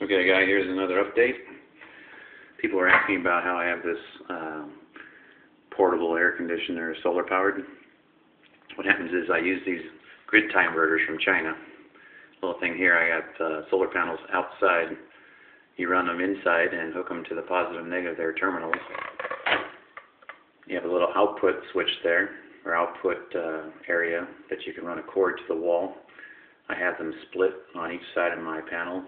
Okay, guy, here's another update. People are asking about how I have this um, portable air conditioner, solar powered. What happens is I use these grid tie inverters from China. Little thing here, I got uh, solar panels outside. You run them inside and hook them to the positive and negative their terminals. You have a little output switch there, or output uh, area that you can run a cord to the wall. I have them split on each side of my panel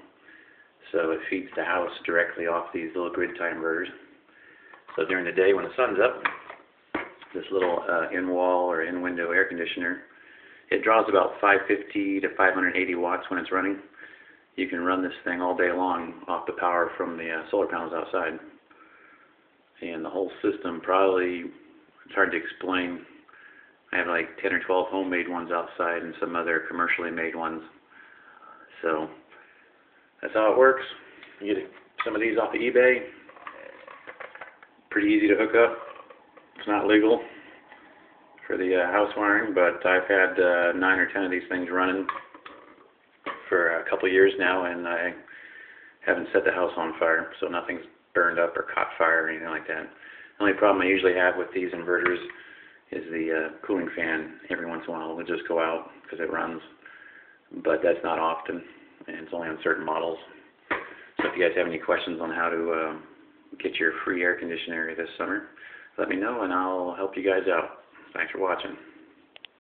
so it feeds the house directly off these little grid tie inverters. So during the day when the sun's up, this little uh, in-wall or in-window air conditioner, it draws about 550 to 580 watts when it's running. You can run this thing all day long off the power from the uh, solar panels outside. And the whole system probably, it's hard to explain. I have like 10 or 12 homemade ones outside and some other commercially made ones. So that's how it works. You get some of these off of eBay. Pretty easy to hook up. It's not legal for the uh, house wiring, but I've had uh, nine or ten of these things running for a couple years now, and I haven't set the house on fire, so nothing's burned up or caught fire or anything like that. The only problem I usually have with these inverters is the uh, cooling fan. Every once in a while, it will just go out because it runs, but that's not often and it's only on certain models. So if you guys have any questions on how to uh, get your free air conditioner this summer, let me know and I'll help you guys out. Thanks for watching.